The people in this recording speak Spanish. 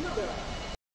No,